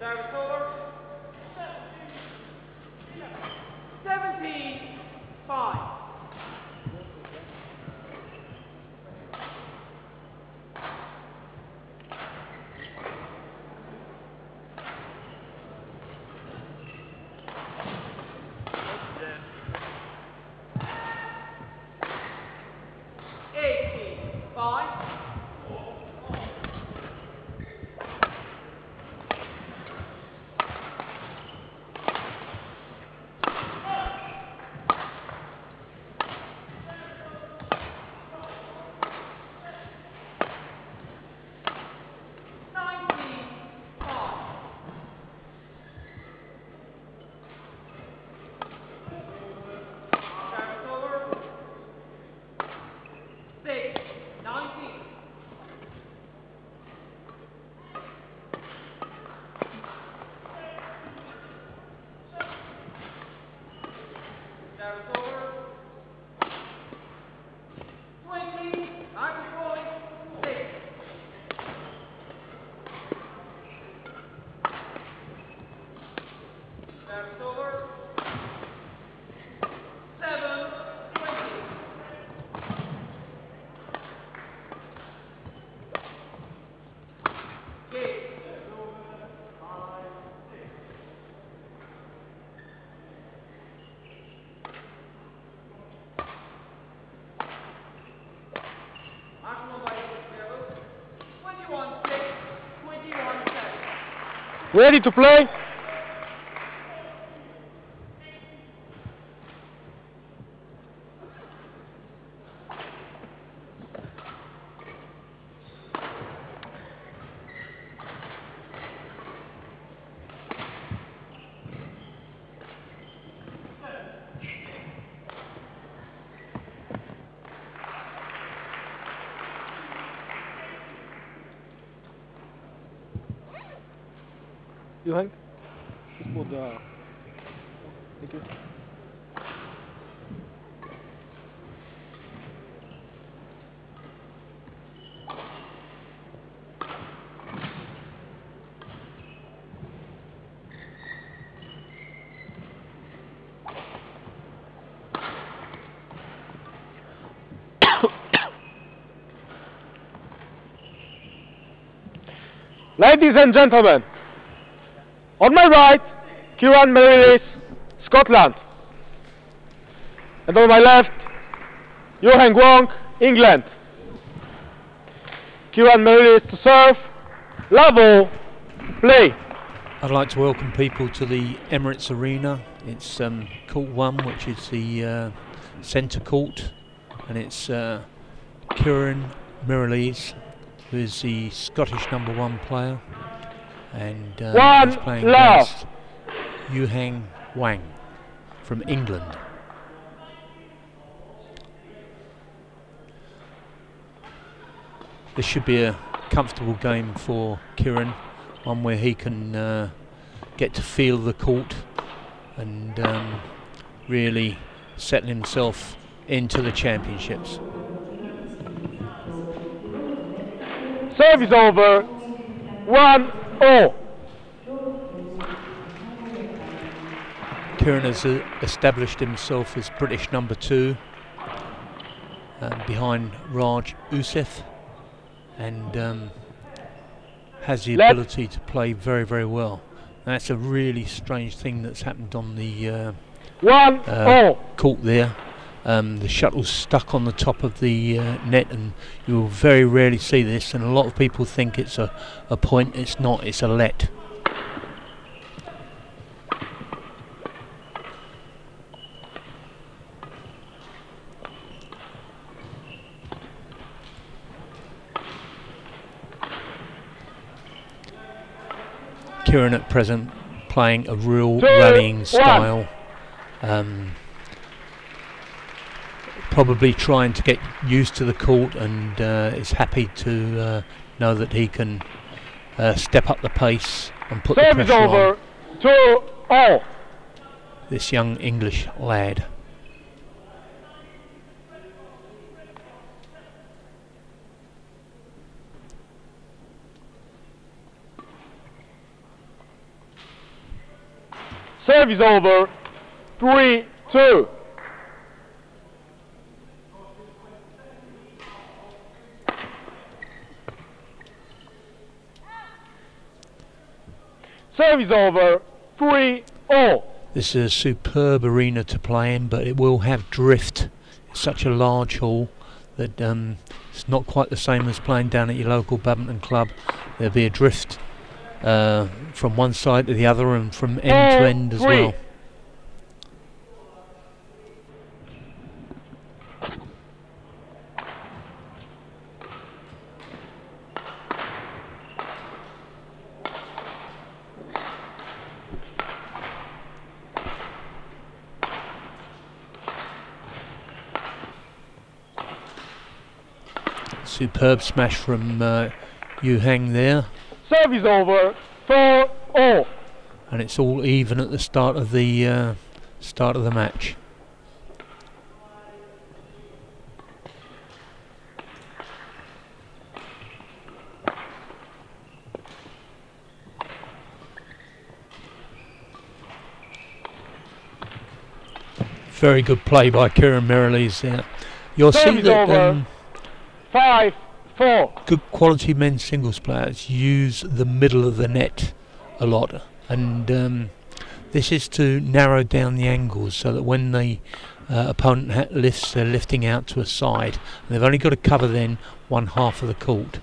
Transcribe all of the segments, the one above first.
Service over. 17, 5. Eighteen, five. Nineteen, five. Service over. Six, nineteen. Service Ready to play? Thank you. Ladies and gentlemen, on my right, Kieran Merrilees, Scotland. And on my left, Yuehang Wang, England. Kieran Merrilees to serve. Lavo, play. I'd like to welcome people to the Emirates Arena. It's um, Court 1, which is the uh, centre court, and it's uh, Kieran Merrilees, who is the Scottish number one player, and uh, One he's playing love. against Yuehang Wang from England. This should be a comfortable game for Kieran, one where he can uh, get to feel the court and um, really settle himself into the championships. Service over. One oh. Kieran has uh, established himself as British number two um, behind Rajiv Ouseph and um, has the Left. ability to play very, very well. And that's a really strange thing that's happened on the uh, One uh, court there. Um, the shuttle's stuck on the top of the uh, net, and you will very rarely see this. And a lot of people think it's a, a point. It's not. It's a let. Kieran at present playing a real Two, rallying style. Um, probably trying to get used to the court and uh, is happy to uh, know that he can uh, step up the pace and put the Service pressure on over. Two oh. this young English lad. Service over. 3 2. Service over. 3 all. This is a superb arena to play in, but it will have drift. It's such a large hall that um, it's not quite the same as playing down at your local badminton club. There'll be a drift uh, from one side to the other and from end to end as three. well. Superb smash from uh, Yuehang there. Service over. 4 all. and it's all even at the start of the uh, start of the match. Very good play by Kieran Merrilees there. You'll see that um, 5 4. good quality men's singles players use the middle of the net a lot, and um, this is to narrow down the angles so that when the uh, opponent lifts, they're lifting out to a side, and they've only got to cover then one half of the court.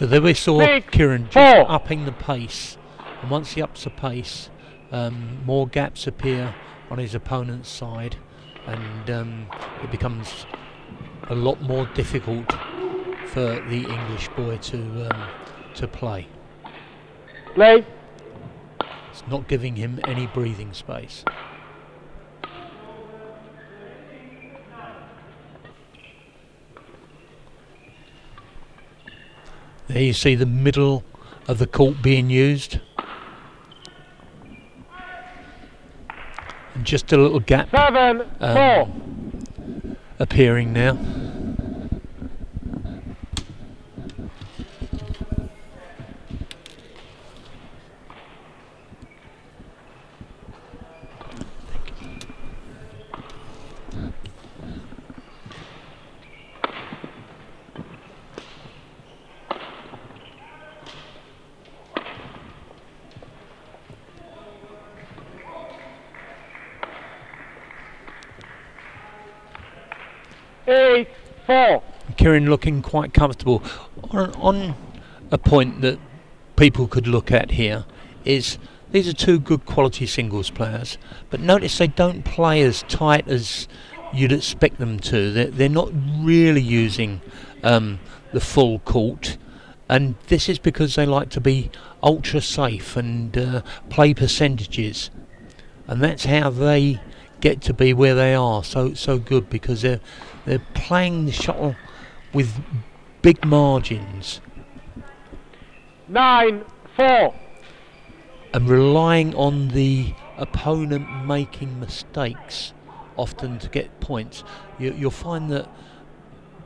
So there we saw Six, Kieran just four. upping the pace, and once he ups the pace, um, more gaps appear on his opponent's side, and um, it becomes a lot more difficult for the English boy to um, to play. Play. It's not giving him any breathing space. There you see the middle of the court being used. And just a little gap 7 Um, 4. appearing now. Kieran looking quite comfortable. On, on a point that people could look at here is these are two good quality singles players, but notice they don't play as tight as you'd expect them to. They're, they're not really using um, the full court, and this is because they like to be ultra safe and uh, play percentages, and that's how they get to be where they are so so good because they're they're playing the shuttle with big margins Nine, four. and relying on the opponent making mistakes often to get points. You, you'll find that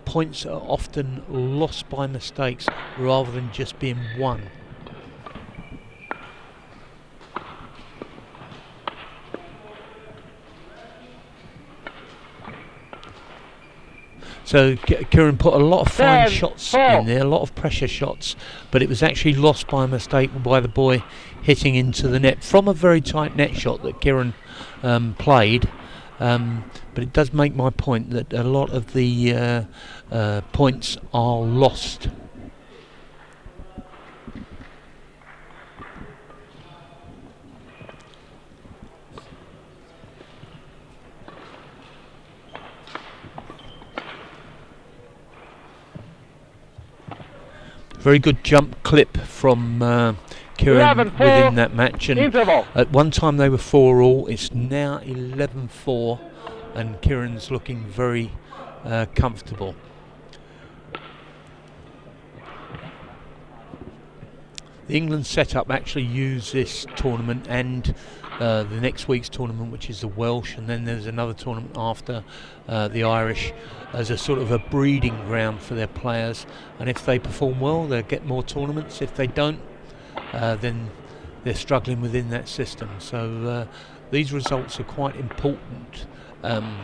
points are often lost by mistakes rather than just being won. So K- Kieran put a lot of fine shots in there, a lot of pressure shots, but it was actually lost by mistake by the boy hitting into the net from a very tight net shot that Kieran um, played. Um, but it does make my point that a lot of the uh, uh, points are lost. Very good jump clip from uh, Kieran within that match, and Interval. at one time they were four all. It's now 11-4, and Kieran's looking very uh, comfortable. The England setup actually used this tournament and uh, the next week's tournament, which is the Welsh, and then there's another tournament after uh, the Irish, as a sort of a breeding ground for their players. And if they perform well, they'll get more tournaments. If they don't, uh, then they're struggling within that system. So uh, these results are quite important um,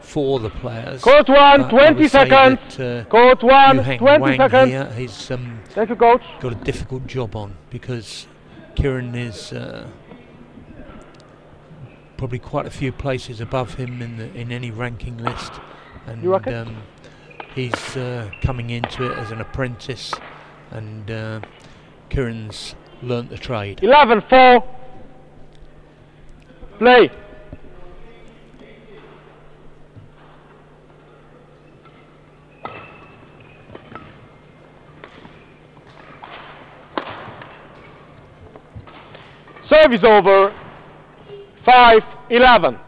for the players. Court one, But 20 seconds. that, uh, Court one, Yuehang 20 Wang seconds. here, he's um, Thank you, coach. got a difficult job on because Kieran is uh, probably quite a few places above him in the, in any ranking list, and um, he's uh, coming into it as an apprentice, and uh, Kieran's learnt the trade. 11 4. Play. Service over. 5 11.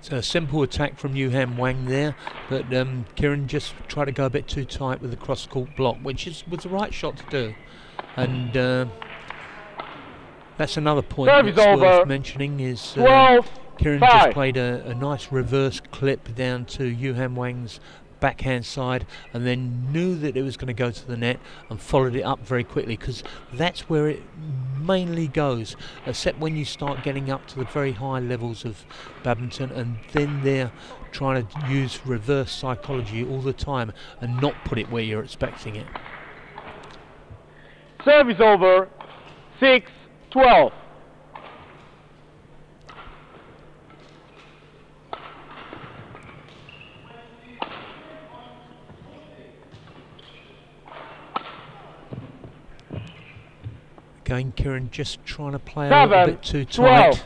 So a simple attack from Yuehang Wang there, but um, Kieran just tried to go a bit too tight with the cross court block, which is was the right shot to do, and. Uh, that's another point Service that's over. worth mentioning is uh, 12 Kieran Five. just played a, a nice reverse clip down to Yuehang Wang's backhand side and then knew that it was going to go to the net and followed it up very quickly because that's where it mainly goes except when you start getting up to the very high levels of badminton and then they're trying to use reverse psychology all the time and not put it where you're expecting it. Service over. 6 12. Again, Kieran just trying to play a little bit too tight.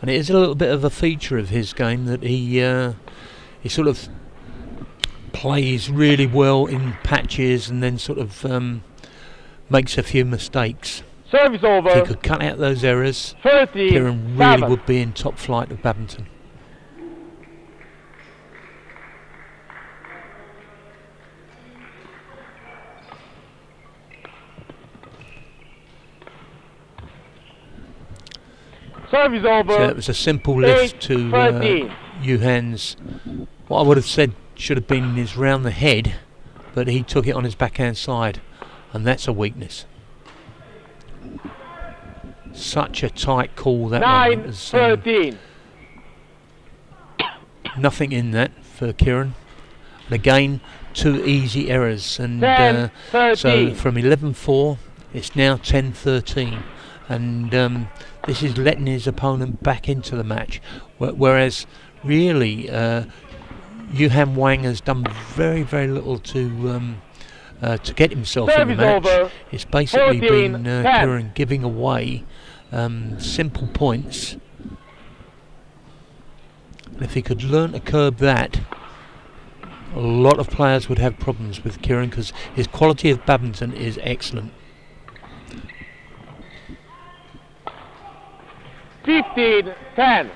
And it is a little bit of a feature of his game that he uh, he sort of plays really well in patches and then sort of um, makes a few mistakes. Service If he could cut out those errors, 30 Kieran really 7. would be in top flight of badminton. Service over. So it was a simple lift to uh, Yuehang's. What I would have said should have been his round the head, but he took it on his backhand side, and that's a weakness. Such a tight call that one. 9 was, um, 13. nothing in that for Kieran. And again, two easy errors, and 10 uh, 13. so from 11-4, it's now 10-13, and um, this is letting his opponent back into the match. Whereas, really, uh, Yuehang Wang has done very, very little to um, uh, to get himself in the match. over. It's basically 14, been uh, Kieran giving away um, simple points. And if he could learn to curb that, a lot of players would have problems with Kieran because his quality of badminton is excellent. 15 10.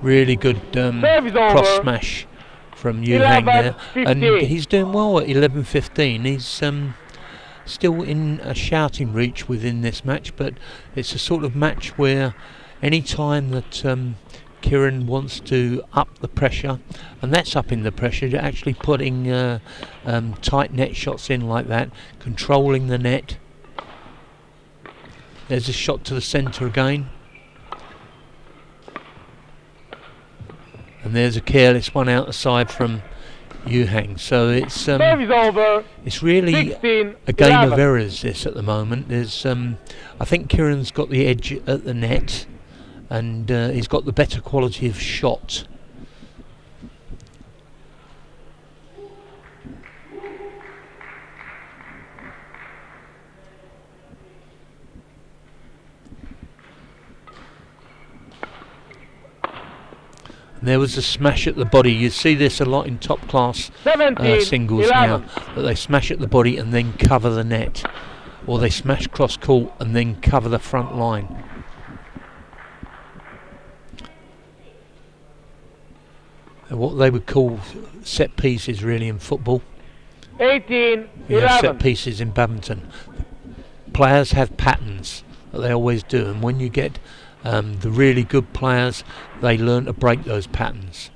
Really good um, cross smash from Yuehang 11, there, and he's doing well at 11-15. He's um, still in a shouting reach within this match, but it's a sort of match where any time that um, Kieran wants to up the pressure, and that's upping the pressure, actually putting uh, um, tight net shots in like that, controlling the net. There's a shot to the centre again. And there's a careless one out the side from Yuehang. So it's um, over. it's really 16 a game 11. of errors this at the moment. There's um, I think Kieran's got the edge at the net, and uh, he's got the better quality of shot. There was a smash at the body. You see this a lot in top class 17 uh, singles 11. now that they smash at the body and then cover the net. or they smash cross court and then cover the front line. And what they would call set pieces really in football. 18, We have set pieces in badminton. Players have patterns that they always do, and when you get um, the really good players, they learn to break those patterns.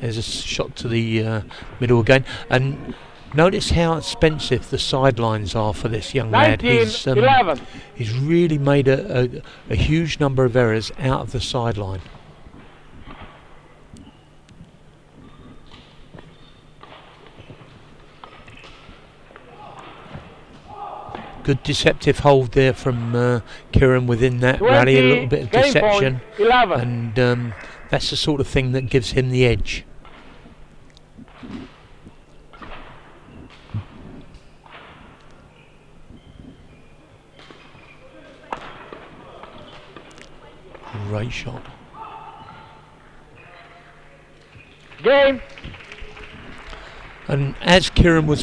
There's a shot to the uh, middle again, and notice how expensive the sidelines are for this young lad. He's, um, 11. he's really made a, a, a huge number of errors out of the sideline. Good deceptive hold there from uh, Kieran within that 20, rally, a little bit of deception, and um, that's the sort of thing that gives him the edge. Great shot. Game, And as Kieran was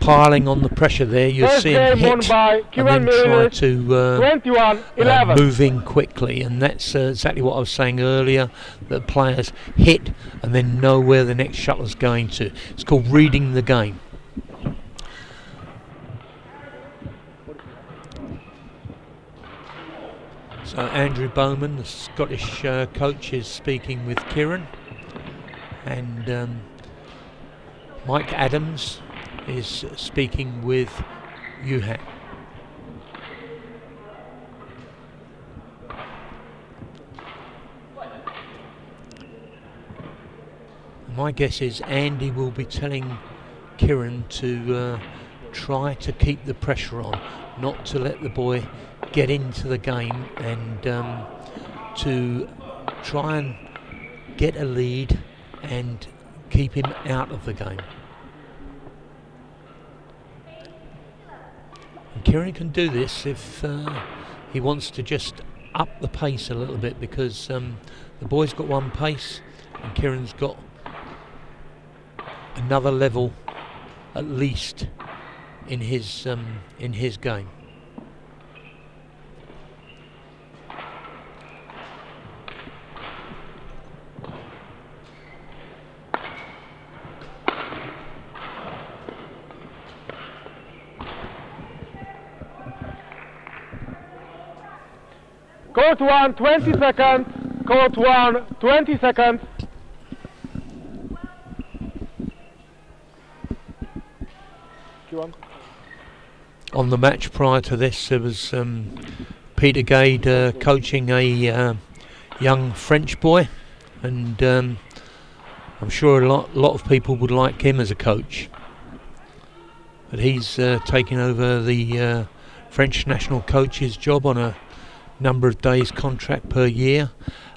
piling on the pressure there, you'll first see him hit by and then try to uh, 21, uh, move in quickly, and that's uh, exactly what I was saying earlier. That players hit and then know where the next shuttle is going to. It's called reading the game. So Andrew Bowman, the Scottish uh, coach, is speaking with Kieran, and um, Mike Adams is speaking with Yuehang. My guess is Andy will be telling Kieran to uh, try to keep the pressure on, not to let the boy get into the game and um, to try and get a lead and keep him out of the game. And Kieran can do this if uh, he wants to just up the pace a little bit because um, the boy's got one pace and Kieran's got another level at least in his um, in his game. Court 1, 20 seconds. Court 1, 20 seconds. On the match prior to this, there was um, Peter Gade uh, coaching a uh, young French boy, and um, I'm sure a lot lot of people would like him as a coach. But he's uh, taking over the uh, French national coach's job on a number of days contract per year,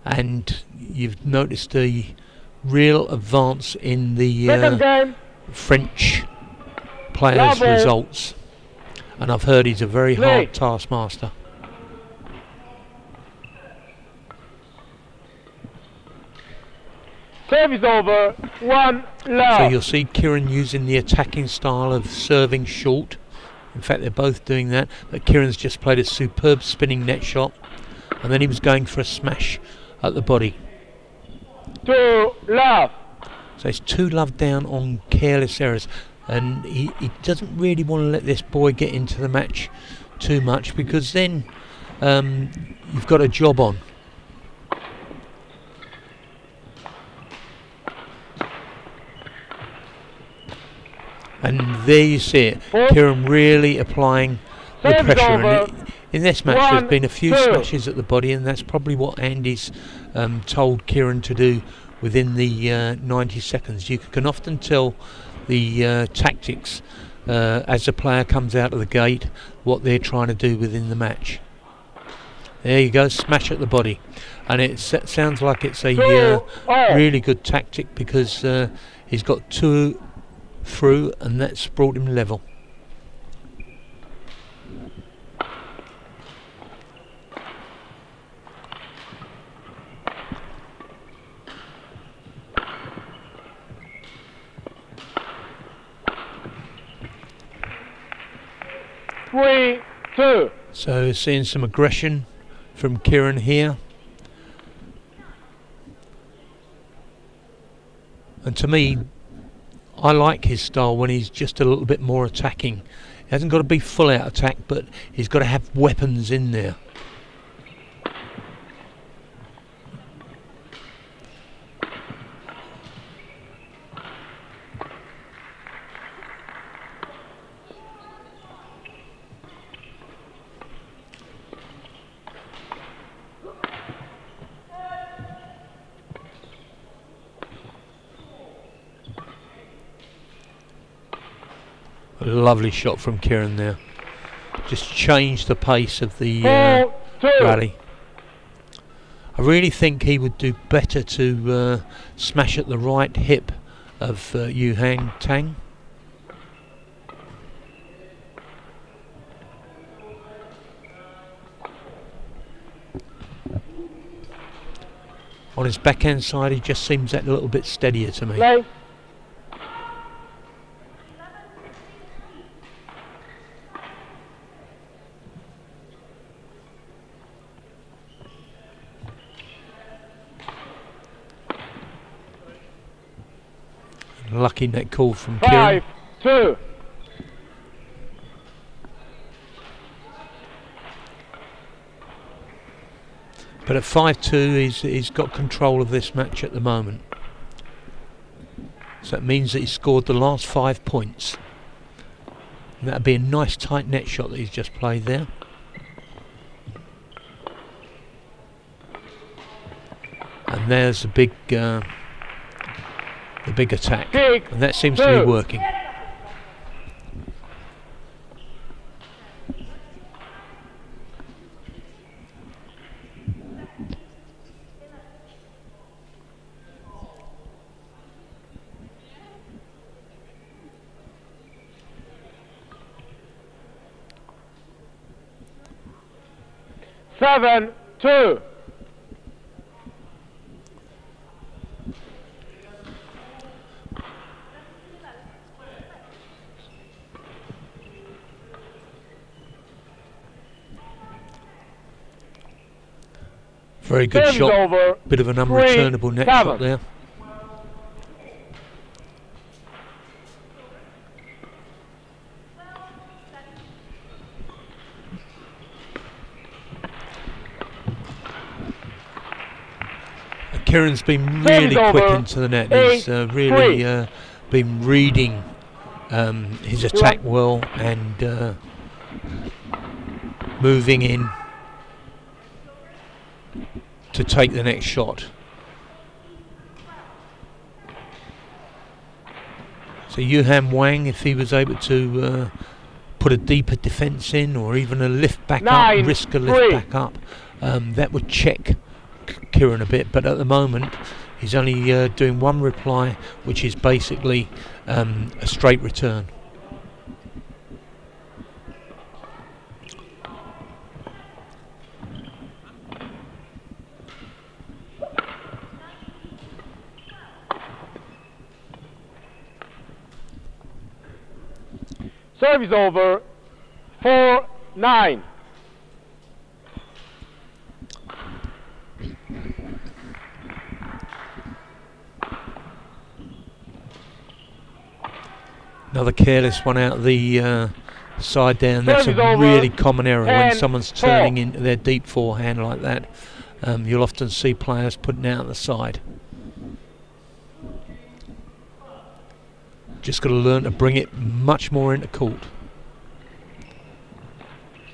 and you've noticed a real advance in the uh. French players' Bravo. results. And I've heard he's a very Play. hard taskmaster. Service over. 1 love. So you'll see Kieran using the attacking style of serving short. In fact, they're both doing that. But Kieran's just played a superb spinning net shot. And then he was going for a smash at the body. 2 love. So it's two love down on careless errors. And he, he doesn't really want to let this boy get into the match too much because then um, you've got a job on. And there you see it. Kieran really applying the pressure. And it, in this match, One, there's been a few two. smashes at the body, and that's probably what Andy's um, told Kieran to do within the uh, 90 seconds. You can often tell the uh, tactics uh, as a player comes out of the gate what they're trying to do within the match. There you go, smash at the body, and it sounds like it's a uh, really good tactic because uh, he's got two through, and that's brought him level. three, two. So seeing some aggression from Kieran here. And to me, I like his style when he's just a little bit more attacking. He hasn't got to be full out attack, but he's got to have weapons in there. A lovely shot from Kieran there. Just changed the pace of the uh, rally. I really think he would do better to uh, smash at the right hip of uh, Yuehang Tang. On his backhand side, he just seems that little bit steadier to me. Lucky net call from Kieran. Five, two. But at 5-2, he's, he's got control of this match at the moment. So that means that he's scored the last five points. And that'd be a nice tight net shot that he's just played there. And there's a big, uh, the big attack, Kick. and that seems to be working. Seven, two. Very good shot. over. Bit of an unreturnable net shot there. Kieran's been really quick into the net. Eight, He's uh, really uh, been reading um, his attack well and uh, moving in to take the next shot. So Yuehang Wang, if he was able to uh, put a deeper defence in, or even a lift back Nine, up, risk a lift three. back up, um, that would check Kieran a bit. But at the moment, he's only uh, doing one reply, which is basically um, a straight return. Service over. Four, nine. Another careless one out the uh, side down. That's a really common error when someone's four. turning into their deep forehand like that. Um, you'll often see players putting out the side. Just got to learn to bring it much more into court.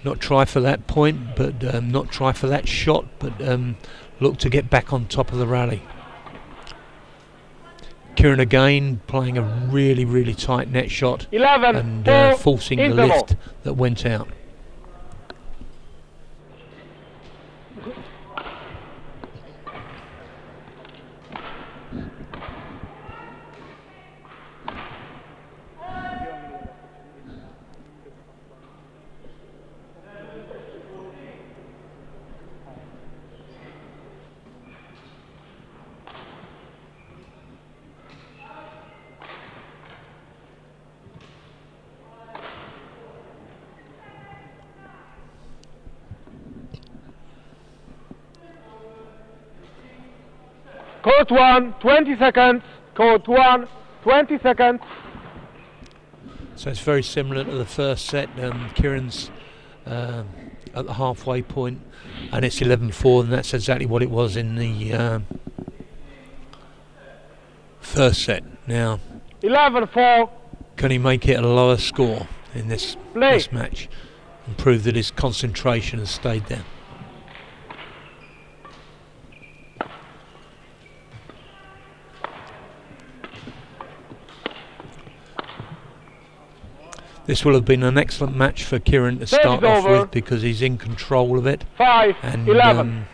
Not try for that point, but um, not try for that shot, but um, look to get back on top of the rally. Kieran again playing a really, really tight net shot Eleven, and uh, forcing the lift that went out. 1, 20 seconds. Court 1, 20 seconds. So it's very similar to the first set. Um, Kieran's um, at the halfway point, and it's 11-4, and that's exactly what it was in the um, first set. Now, 11 4. can he make it a lower score in this Play. this match and prove that his concentration has stayed there? This will have been an excellent match for Kieran to start off over. with because he's in control of it 5 and 11. um,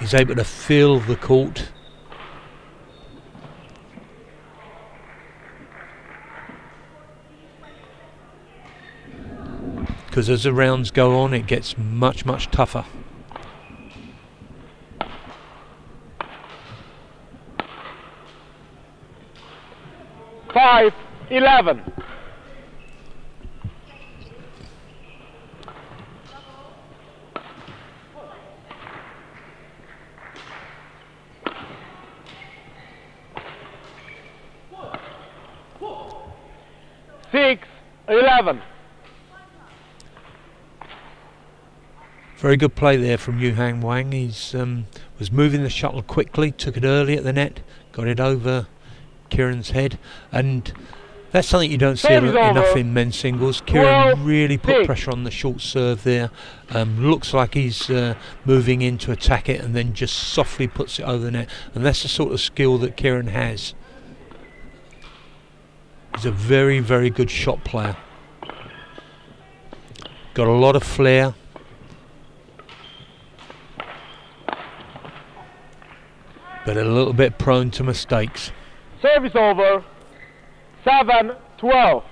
he's able to feel the court. Because as the rounds go on, it gets much, much tougher. Five, eleven. Six, eleven. Very good play there from Yuehang Wang. He's um, was moving the shuttle quickly, took it early at the net, got it over Kieran's head, and that's something you don't see enough in men's singles. Kieran Twelve, really put six. pressure on the short serve there. Um, looks like he's uh, moving in to attack it, and then just softly puts it over the net. And that's the sort of skill that Kieran has. He's a very, very good shot player. Got a lot of flair. but a little bit prone to mistakes. Service over. Seven, twelve.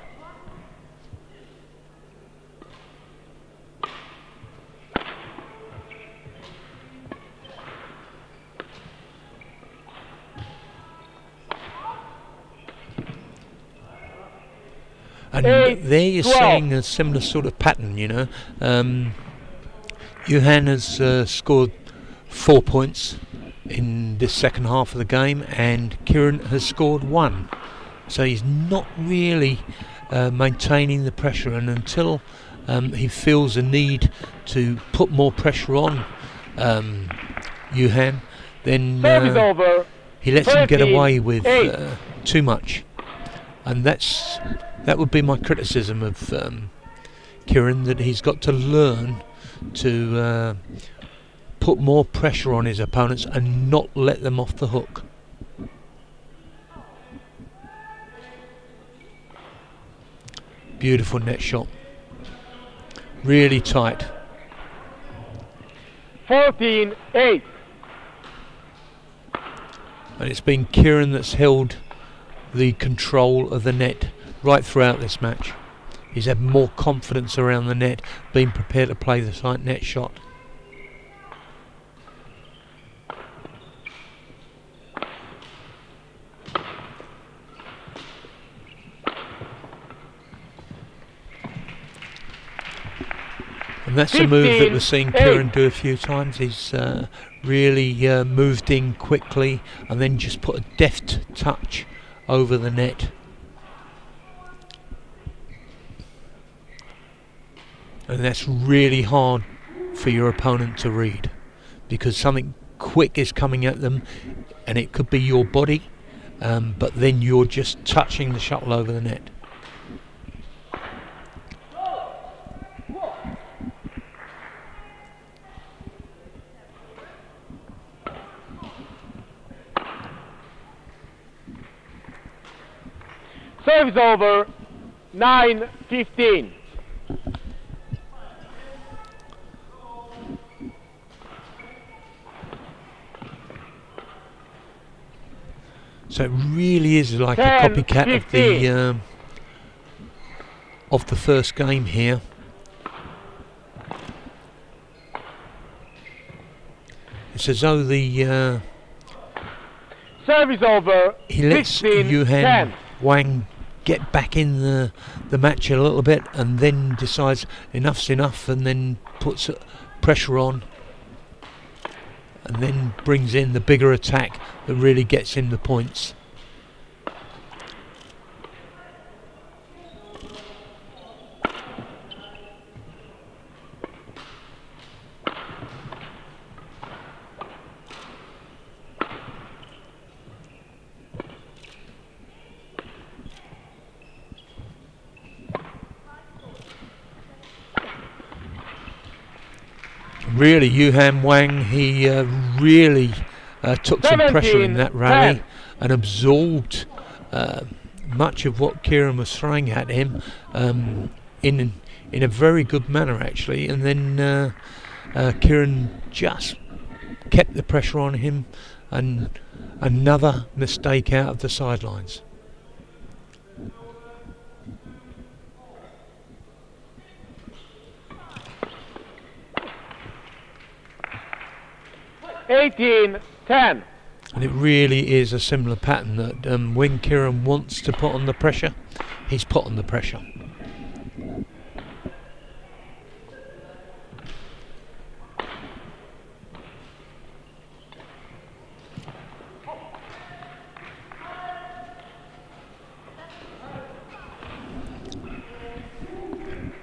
And Eight, there you're twelve. seeing a similar sort of pattern, you know. Um, Yuehang has uh, scored four points in this second half of the game, and Kieran has scored one. So he's not really uh, maintaining the pressure, and until um, he feels a need to put more pressure on um, Yuehang, then uh, he lets him get away with uh, too much, and that's that would be my criticism of um, Kieran that he's got to learn to uh, put more pressure on his opponents and not let them off the hook. Beautiful net shot, really tight. 14, 8. and it's been Kieran that's held the control of the net right throughout this match. He's had more confidence around the net, being prepared to play the tight net shot. And that's a move that we're seeing eight. Kieran do a few times. He's uh, really uh, moved in quickly and then just put a deft touch over the net. And that's really hard for your opponent to read because something quick is coming at them and it could be your body, um, but then you're just touching the shuttle over the net. Service over. 9, So it really is like a 10, copycat of the um, of the first game here. It's as though the uh, Service over. he lets 16, Yuehang 10. Wang get back in the the match a little bit, and then decides enough's enough, and then puts uh, pressure on. And then brings in the bigger attack that really gets him the points. Really Yuehang Wang he uh, really uh, took some pressure in that rally 10. and absorbed uh, much of what Kieran was throwing at him um, in in a very good manner actually and then uh, uh, Kieran just kept the pressure on him and another mistake out of the sidelines Eighteen, ten. And it really is a similar pattern that um, when Kieran wants to put on the pressure, he's put on the pressure.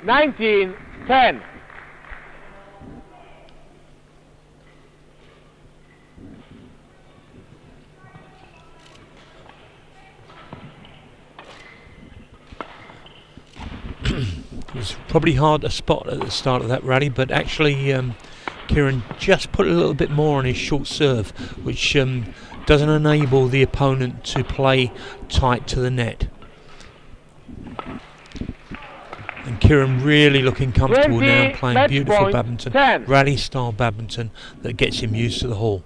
Nineteen, ten. It was probably hard to spot at the start of that rally, but actually um, Kieran just put a little bit more on his short serve, which um, doesn't enable the opponent to play tight to the net. And Kieran really looking comfortable now, 20 playing beautiful badminton, 10. rally style badminton that gets him used to the hall.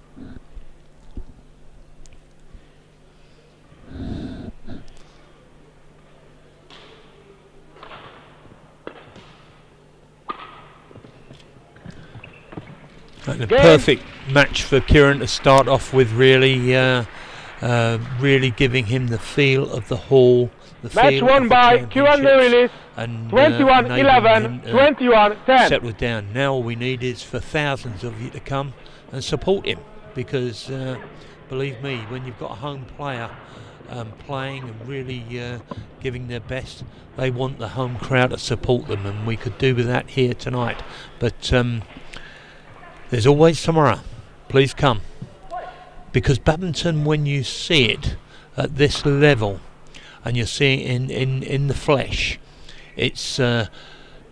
And a Game. perfect match for Kieran to start off with, really, uh, uh, really giving him the feel of the hall, the Match feel won of the by Kieran and uh, 21 enabling 11, him to 21 10. settle down. Now all we need is for thousands of you to come and support him, because uh, believe me, when you've got a home player um, playing and really uh, giving their best, they want the home crowd to support them, and we could do with that here tonight. But um, there's always tomorrow. Please come. Because badminton, when you see it at this level and you see it in, in, in the flesh, it's uh,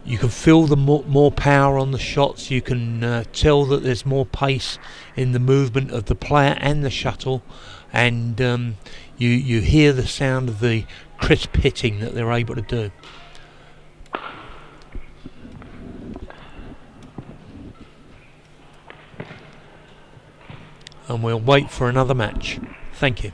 you can feel the more, more power on the shots. You can uh, tell that there's more pace in the movement of the player and the shuttle, and um, you you hear the sound of the crisp hitting that they're able to do. And we'll wait for another match. Thank you.